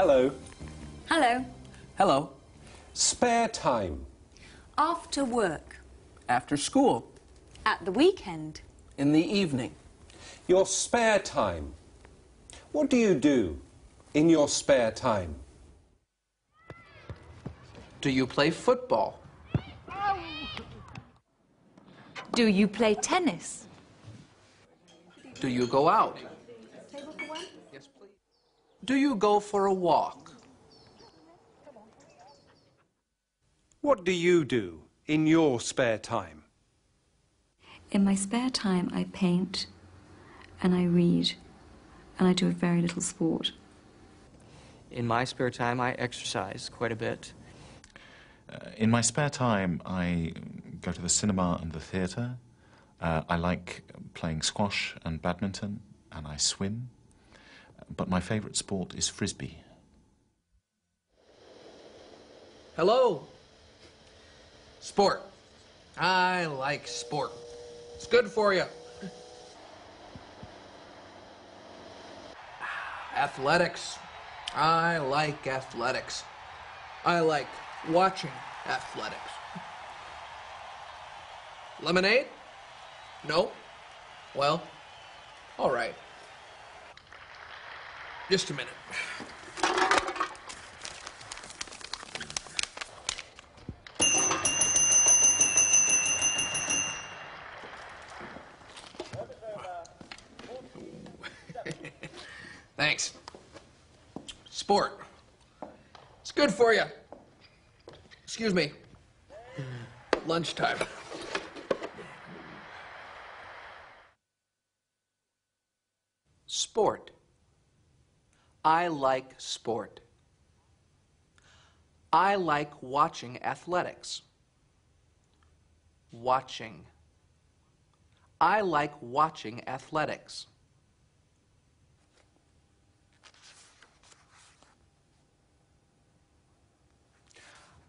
Hello. Hello. Hello. Spare time. After work. After school. At the weekend. In the evening. Your spare time. What do you do in your spare time? Do you play football? Do you play tennis? Do you go out? Yes, please. Do you go for a walk? What do you do in your spare time? In my spare time, I paint and I read, and I do a very little sport. In my spare time, I exercise quite a bit. Uh, in my spare time, I go to the cinema and the theatre. Uh, I like playing squash and badminton, and I swim. But my favourite sport is frisbee. Hello. Sport. I like sport. It's good for you. Athletics. I like athletics. I like watching athletics. Lemonade? No? Well, all right. Just a minute. Thanks. Sport. It's good for you. Excuse me. Lunchtime. Sport. I like sport. I like watching athletics. Watching. I like watching athletics.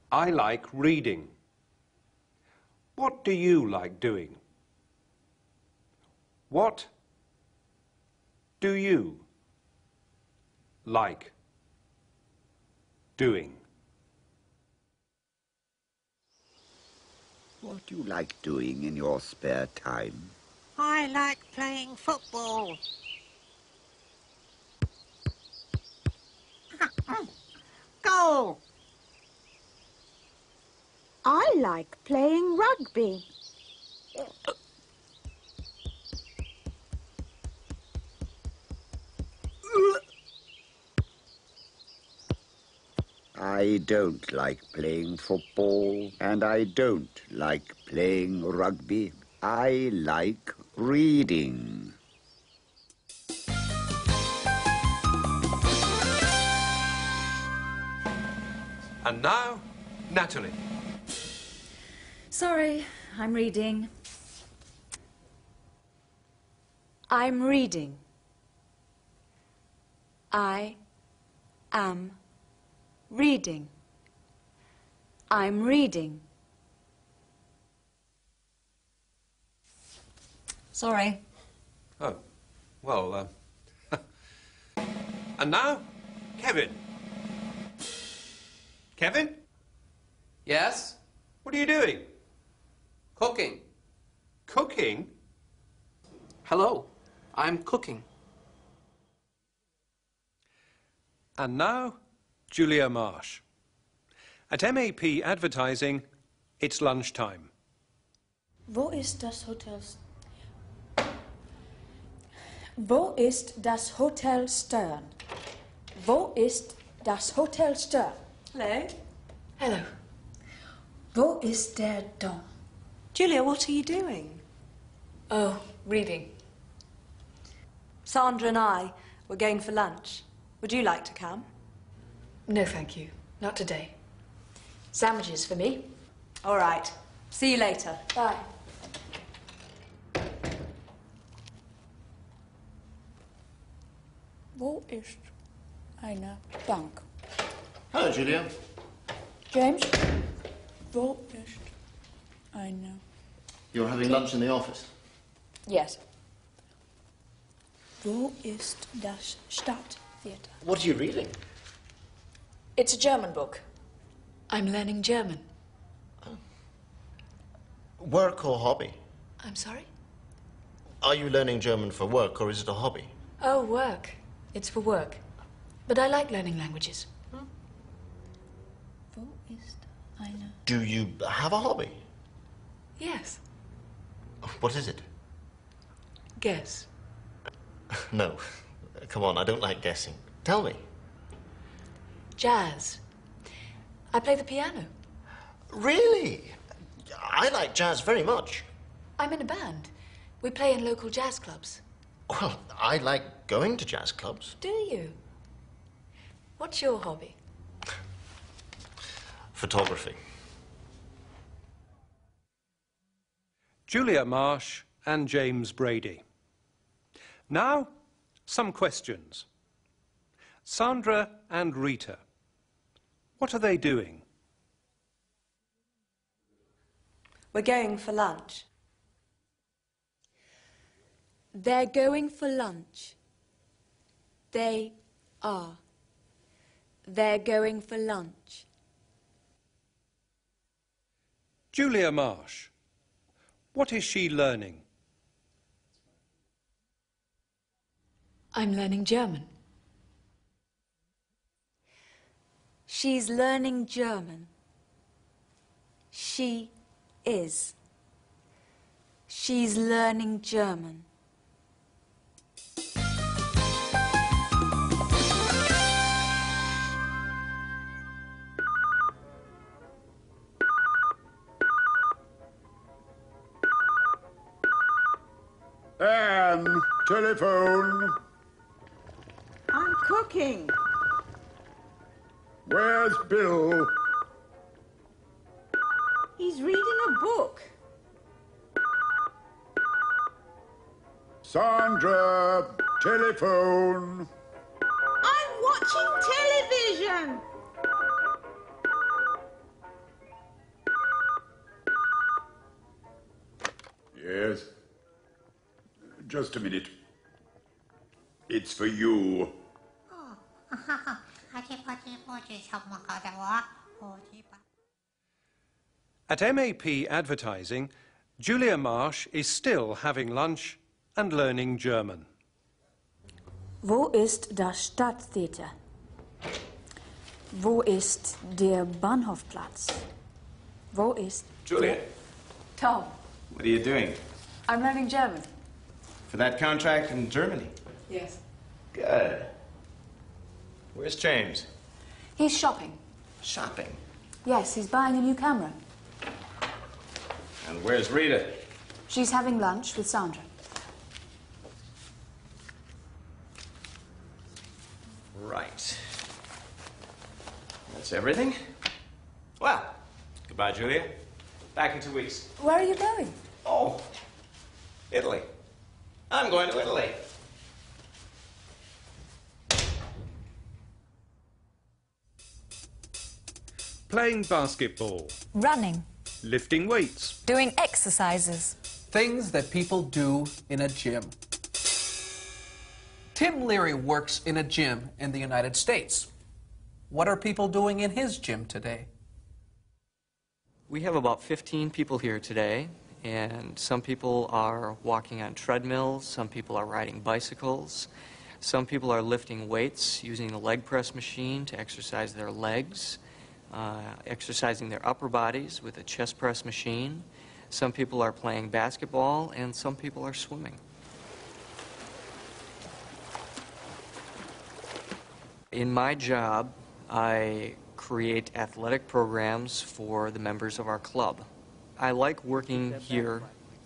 I like reading. What do you like doing? What do you like doing? What do you like doing in your spare time? I like playing football. Goal! I like playing rugby. I don't like playing football, and I don't like playing rugby. I like reading. And now, Natalie. Sorry, I'm reading. I'm reading. I am reading. I'm reading. Sorry. Oh, well, uh, and now, Kevin. Kevin, Yes? what are you doing? Cooking. Cooking? Hello. I'm cooking. And now, Julia Marsh. At MAP Advertising, it's lunchtime. Wo ist das Hotel? Wo ist das Hotel Stern? Wo ist das Hotel Stern? Hello. Hello. Wo ist der Dom? Julia, what are you doing? Oh, reading. Sandra and I were going for lunch. Would you like to come? No, thank you. Not today. Sandwiches for me. All right. See you later. Bye. Wo ist eine Bank? Hello, Julia. James, wo ist eine... You're having lunch in the office. Yes. Wo ist das Stadttheater? What are you reading? It's a German book. I'm learning German. Work or hobby? I'm sorry? Are you learning German for work or is it a hobby? Oh, work. It's for work. But I like learning languages. Hmm? Wo ist eine... Do you have a hobby? Yes. What is it? Guess. No. Come on, I don't like guessing. Tell me. Jazz. I play the piano. Really? I like jazz very much. I'm in a band. We play in local jazz clubs. Well, I like going to jazz clubs. Do you? What's your hobby? Photography. Julia Marsh and James Brady. Now, some questions. Sandra and Rita. What are they doing? We're going for lunch. They're going for lunch. They are. They're going for lunch. Julia Marsh. What is she learning? I'm learning German. She's learning German. She is. She's learning German. Anne, telephone. I'm cooking. Where's Bill? He's reading a book. Sandra, telephone. I'm watching television. Yes. Just a minute. It's for you. Oh. At MAP Advertising, Julia Marsh is still having lunch and learning German. Wo ist das Stadttheater? Wo ist der Bahnhofplatz? Wo ist... Julia, Tom, what are you doing? I'm learning German. For that contract in Germany? Yes. Good. Where's James? He's shopping. Shopping. Yes, he's buying a new camera. And where's Rita? She's having lunch with Sandra. Right. That's everything? Well, goodbye, Julia. Back in two weeks. Where are you going? Oh, Italy. I'm going to Italy. Playing basketball, Running. lifting weights, Doing exercises. Things that people do in a gym. Tim Leary works in a gym in the United States. What are people doing in his gym today? We have about 15 people here today, and some people are walking on treadmills, some people are riding bicycles, some people are lifting weights using the leg press machine to exercise their legs, Uh, exercising their upper bodies with a chest press machine. Some people are playing basketball, and some people are swimming. In my job, I create athletic programs for the members of our club. I like working here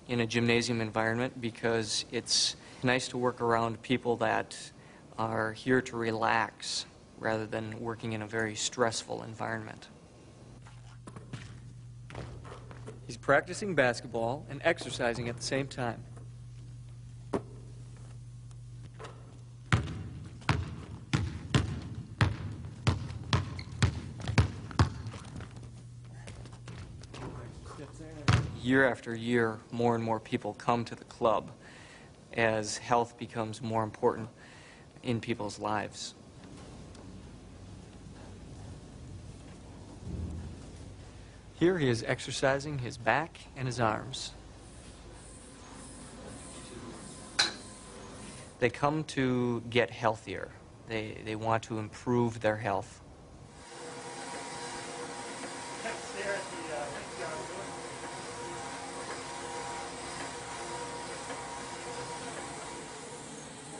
in a gymnasium environment because it's nice to work around people that are here to relax rather than working in a very stressful environment. He's practicing basketball and exercising at the same time. year after year, more and more people come to the club as health becomes more important in people's lives. Here he is exercising his back and his arms. They come to get healthier. They, they want to improve their health.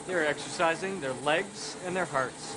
They're exercising their legs and their hearts.